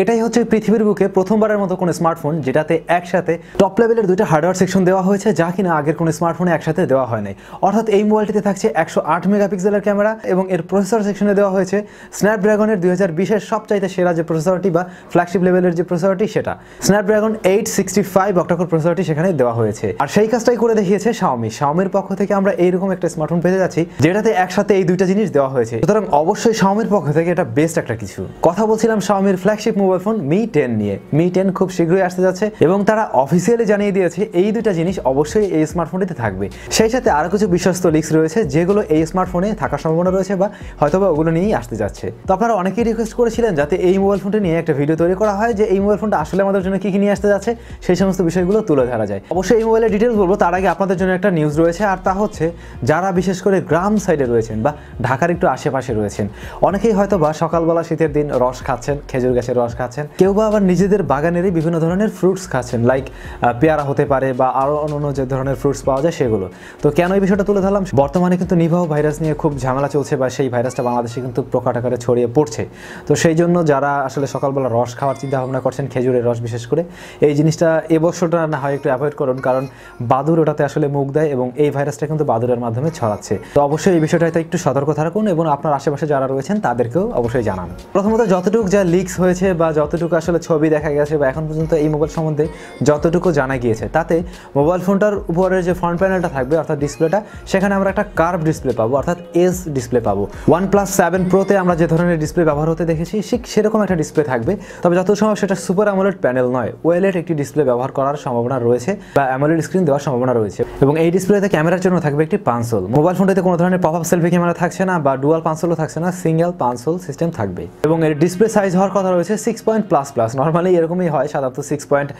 এটাই হচ্ছে পৃথিবীর বুকে প্রথমবারের মতো কোনো স্মার্টফোন যেটাতে একসাথে টপ লেভেলের দুইটা হার্ডওয়্যার সেকশন দেওয়া হয়েছে, যা কিনা আগের কোনো স্মার্টফোনে একসাথে দেওয়া হয় নাই। অর্থাৎ এই মোবাইলটিতে থাকছে একশো আট মেগাপিক্সেলের ক্যামেরা এবং এর প্রসেসর সেকশনে দেওয়া হয়েছে স্ন্যাপড্রাগনের দুই হাজার বিশের সবচাইতে সেরা যে প্রসেসরটি বা ফ্ল্যাগশিপ লেভেলের যে প্রসেসরটি সেটা। Snapdragon eight sixty five octacore প্রসেসরটি সেখানে দেওয়া হয়েছে। আর সেই কাজটাই করে দেখিয়েছে শাওমি শাওমির পক্ষ থেকে আমরা এইরকম একটা স্মার্টফোন পেতে যাচ্ছি, যেটাতে একসাথে এই দুইটা জিনিস দেওয়া হয়েছে। সুতরাং অবশ্যই শাওমির পক্ষ থেকে এটা বেস্ট একটা কিছু। কথা বলছিলাম শাওমির flagship mobile phone Mi ten নিয়ে। মি টেন খুব শীঘ্রই আসতে যাচ্ছে এবং তারা অফিসিয়ালি জানিয়ে দিয়েছে এই দুটা জিনিস অবশ্যই এই স্মার্টফোনটিতে থাকবে। সেই সাথে আরও কিছু বিশ্বস্ত লিক্স রয়েছে যেগুলো এই স্মার্টফোনে থাকার সম্ভাবনা রয়েছে বা হয়তোবা ওগুলো নিয়েই আসতে যাচ্ছে। তো আপনারা অনেকেই রিকোয়েস্ট করেছিলেন যাতে এই মোবাইল ফোনটি নিয়ে একটা ভিডিও তৈরি করা হয় যে এই মোবাইল ফোনটা আসলে আমাদের জন্য কী কী নিয়ে আসতে যাচ্ছে, সেই সমস্ত বিষয়গুলো তুলে ধরা যায়। অবশ্যই এই মোবাইলের ডিটেলস বলব, তার আগে আপনাদের জন্য একটা নিউজ রয়েছে, আর তা হচ্ছে যারা বিশেষ করে গ্রাম সাইডে রয়েছেন বা ঢাকার একটু আশেপাশে রয়েছেন, অনেকেই হয়তো বা সকালবেলা শীতের দিন রস খাচ্ছেন, খেজুর গাছের রস খাচ্ছেন। কেউ বা আবার নিজেদের বাগানেরই বিভিন্ন ধরনের ফ্রুটস খাচ্ছেন লাইক পেয়ারা হতে পারে বা আরও অন্য যে ধরনের ফ্রুটস পাওয়া যায় সেগুলো। তো কেন এই বিষয়টা তুলে ধরলাম? বর্তমানে কিন্তু নিভাহ ভাইরাস নিয়ে খুব ঝামেলা চলছে বা সেই ভাইরাসটা বাংলাদেশে কিন্তু প্রকাট আকারে ছড়িয়ে পড়ছে। তো সেই জন্য যারা আসলে সকালবেলা রস খাওয়ার চিন্তা ভাবনা করছেন, খেজুরের রস বিশেষ করে, এই জিনিসটা এবছরটা না হয় একটু অ্যাভয়েড করুন, কারণ বাদুর ওটাতে আসলে মুখ দেয় এবং এই ভাইরাসটা কিন্তু বাদুরের মাধ্যমে ছড়াচ্ছে। তো অবশ্যই এই বিষয়টাতে একটু সতর্ক থাকুন এবং আপনার আশেপাশে যারা রয়েছেন, তাদেরকেও অবশ্যই জানান। প্রথমত যতটুকু যা লিক্স হয়েছে বা যতটুকু আসলে ছবি দেখা গেছে বা এখন পর্যন্ত এই মোবাইল সম্বন্ধে যতটুকু জানা গিয়েছে, তাতে মোবাইল ফোনটার উপরের যে ফ্রন্ট প্যানেলটা থাকবে, অর্থাৎ ডিসপ্লেটা সেখানে আমরা একটা কার্ভ ডিসপ্লে পাবো, অর্থাৎ এস ডিসপ্লে পাবো। ওয়ান প্লাস সেভেন প্রোতে আমরা যে ধরনের ডিসপ্লে ব্যবহার হতে দেখেছি, ঠিক সেরকম একটা ডিসপ্লে থাকবে। তবে যত সময় সেটা সুপার অ্যামোলেড প্যানেল নয় ওয়েলেট একটি ডিসপ্লে ব্যবহার করার সম্ভাবনা রয়েছে বা অ্যামোলেড স্ক্রিন দেওয়ার সম্ভাবনা রয়েছে। এবং এই ডিসপ্লেতে ক্যামেরার জন্য থাকবে একটি পাঁচল মোবাইল ফোনটিতে কোনো ধরনের পপ আপ সেলফি ক্যামেরা থাকছে না বা ডুয়াল পাঁচলও থাকছে না সিঙ্গেল পাঁচল সিস্টেম থাকবে এবং এর ডিসপ্লে সাইজ হওয়ার কথা রয়েছে six point plus plus normally এরকমই হয়, সাধারণত six point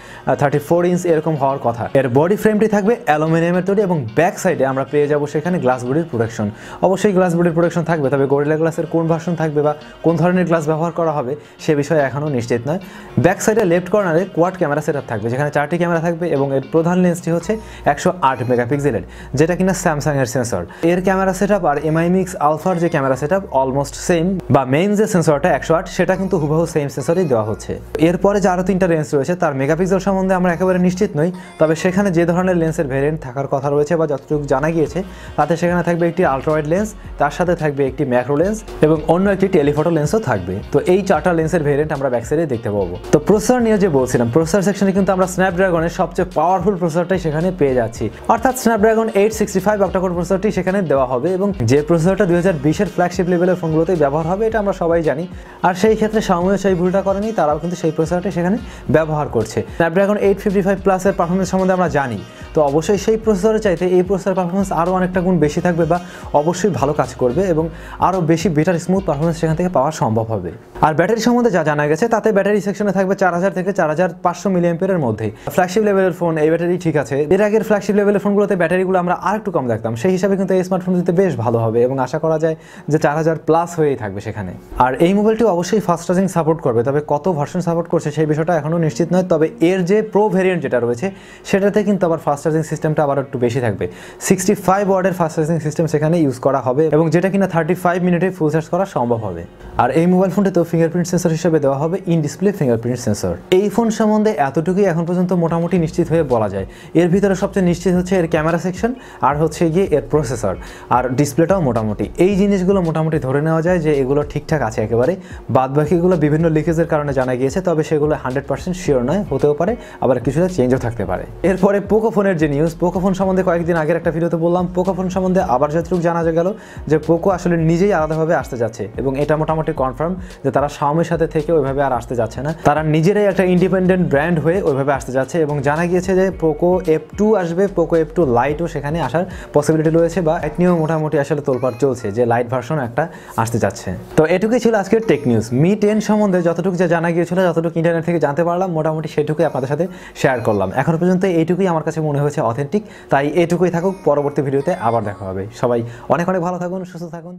thirty four inch এরকম হওয়ার কথা। এর বডি ফ্রেমটি থাকবে অ্যালুমিনিয়ামের তৈরি এবং ব্যাক সাইডে আমরা পেয়ে যাব সেখানে গ্লাস বডির প্রোটেকশন অবশ্যই গ্লাস বডির প্রোটেকশন থাকবে, তবে গরিলা গ্লাসের কোন ভার্সন থাকবে বা কোন ধরনের গ্লাস ব্যবহার করা হবে সে বিষয়ে এখনও নিশ্চিত নয়। ব্যাক সাইডে লেফট কর্নারে কোয়াড ক্যামেরা সেট থাকবে, যেখানে চারটি ক্যামেরা থাকবে এবং এর প্রধান লেন্সটি হচ্ছে একশো আট মেগাপিক্সেলের যেটা কিনা স্যামসাং এর সেন্সর এর ক্যামেরা সেট আর এমআই মিক্স আলফার যে ক্যামেরা সেট অলমোস্ট সেম বা মেইন যে সেন্সরটা একশো আট, সেটা কিন্তু হুবহু সেম সেন্সরই দেওয়া হচ্ছে। এরপরে যে আরও তিনটা লেন্স রয়েছে, তার মেগাপিক্সেল সম্বন্ধে আমরা একেবারে নিশ্চিত নই, তবে সেখানে যে ধরনের লেন্সের ভেরিয়েন্ট থাকার কথা রয়েছে বা যতটুকু জানা গিয়েছে, তাতে সেখানে থাকবে একটি আলট্রাওয়াইড লেন্স তার সাথে থাকবে একটি ম্যাক্রো লেন্স এবং অন্য একটি টেলিফটো লেন্সও থাকবে। তো এই চারটা লেন্সের ভেরিয়েন্ট আমরা ব্যাকসাইডে দেখতে পাবো। তো প্রসেসর নিয়ে যে বলছিলাম প্রসেসর সেকশনে কিন্তু আমরা স্ন্যাপড্রাগনের সবচেয়ে পাওয়ারফুল প্রসেসরটাই সেখানে পেয়ে যাচ্ছি। অর্থাৎ Snapdragon eight sixty five octacore প্রসেসরটি সেখানে দেওয়া হবে এবং যে প্রসেসরটা দুই হাজার বিশের ফ্ল্যাগশিপ লেভেলের ফোনগুলোতেই ব্যবহার হবে, এটা আমরা সবাই জানি। আর সেই ক্ষেত্রে সামনে সেই ভুলটা করেনি, তারাও কিন্তু সেই প্রসেসরটাই সেখানে ব্যবহার করছে। স্ন্যাপড্রাগন এইট ফিফটি ফাইভ প্লাসের পারফরমেন্স সম্বন্ধে আমরা জানি। তো অবশ্যই সেই প্রসেসরের চাইতে এই প্রসেসর পারফরমেন্স আরও অনেকটা গুণ বেশি থাকবে বা অবশ্যই ভালো কাজ করবে এবং আরও বেশি বেটার স্মুথ পারফরমেন্স সেখান থেকে পাওয়া সম্ভব হবে। আর ব্যাটারি সম্বন্ধে যা জানা গেছে, তাতে ব্যাটারি সেকশনে থাকবে চার হাজার থেকে চার হাজার পাঁচশো মিলিয়াম্পের মধ্যে। ফ্ল্যাগশিপ লেভেলের ফোন এই ব্যাটারি ঠিক আছে। এর আগের ফ্ল্যাগশিপ লেভেলের ফোনগুলোতে ব্যাটারিগুলো আমরা আর একটু কম দেখতাম। সেই হিসাবে কিন্তু এই স্মার্টফোন দিতে বেশ ভালো হবে এবং আশা করা যায় যে চার হাজার প্লাস হয়েই থাকবে সেখানে। আর এই মোবাইলটি অবশ্যই ফাস্ট চার্জিং সাপোর্ট করবে, তবে কত ভার্সন সাপোর্ট করছে সেই বিষয়টা এখনও নিশ্চিত নয়। তবে এর যে প্রো ভেরিয়েন্ট যেটা রয়েছে, সেটাতে কিন্তু আবার ফাস্ট চার্জিং সিস্টেমটা আবার একটু বেশি থাকবে। সিক্সটি ফাইভ ওয়ার্ডের ফাস্ট চার্জিং সিস্টেম সেখানে ইউজ করা হবে এবং যেটা কিনা থার্টি ফাইভ মিনিটে ফুল চার্জ করা সম্ভব হবে। আর এই মোবাইল ফোনটিতেও ফিঙ্গারপ্রিন্ট সেন্সর হিসেবে দেওয়া হবে ইন ডিসপ্লে ফিঙ্গারপ্রিন্ট সেন্সর এই ফোন সম্বন্ধে এতটুকুই এখন পর্যন্ত মোটামুটি নিশ্চিত হয়ে বলা যায়। এর ভিতরে সবচেয়ে নিশ্চিত হচ্ছে এর ক্যামেরা সেকশন আর হচ্ছে গিয়ে এর প্রসেসর আর ডিসপ্লেটাও মোটামুটি। এই জিনিসগুলো মোটামুটি ধরে নেওয়া যায় যে এগুলো ঠিকঠাক আছে একেবারে। বাদ বাকিগুলো বিভিন্ন লিকেজের কারণে জানা গিয়েছে, তবে সেগুলো হান্ড্রেড পার্সেন্ট শিওর নয়, হতেও পারে, আবার কিছুটা চেঞ্জও থাকতে পারে। এরপরে পোকো ফোনের যে নিউজ পোকো ফোন সম্বন্ধে কয়েকদিন আগের একটা ভিডিওতে বললাম পোকো ফোন সম্বন্ধে আবার যতটুকু জানা গেল যে পোকো আসলে নিজেই আলাদাভাবে আসতে যাচ্ছে এবং এটা মোটামুটি কনফার্ম যে তারা শাওমির সাথে থেকে ওইভাবে আর আসতে যাচ্ছে না। তারা নিজেরাই একটা ইন্ডিপেন্ডেন্ট ব্র্যান্ড হয়ে ওইভাবে আসতে যাচ্ছে এবং জানা গিয়েছে যে পোকো এফ টু আসবে পোকো এফ টু লাইটও সেখানে আসার পসিবিলিটি রয়েছে বা এক নিয়েও মোটামুটি আসলে তোলপাড় চলছে যে লাইট ভার্সন একটা আসতে যাচ্ছে। তো এটুকুই ছিল আজকের টেক নিউজ মি টেন সম্বন্ধে যতটুকু যা জানা গিয়েছিল, যতটুকু ইন্টারনেট থেকে জানতে পারলাম, মোটামুটি সেটুকুই আপনাদের সাথে শেয়ার করলাম। এখন পর্যন্ত এইটুকুই আমার কাছে মনে হয়েছে অথেন্টিক তাই এটুকুই থাকুক, পরবর্তী ভিডিওতে আবার দেখা হবে। সবাই অনেক অনেক ভালো থাকুন, সুস্থ থাকুন।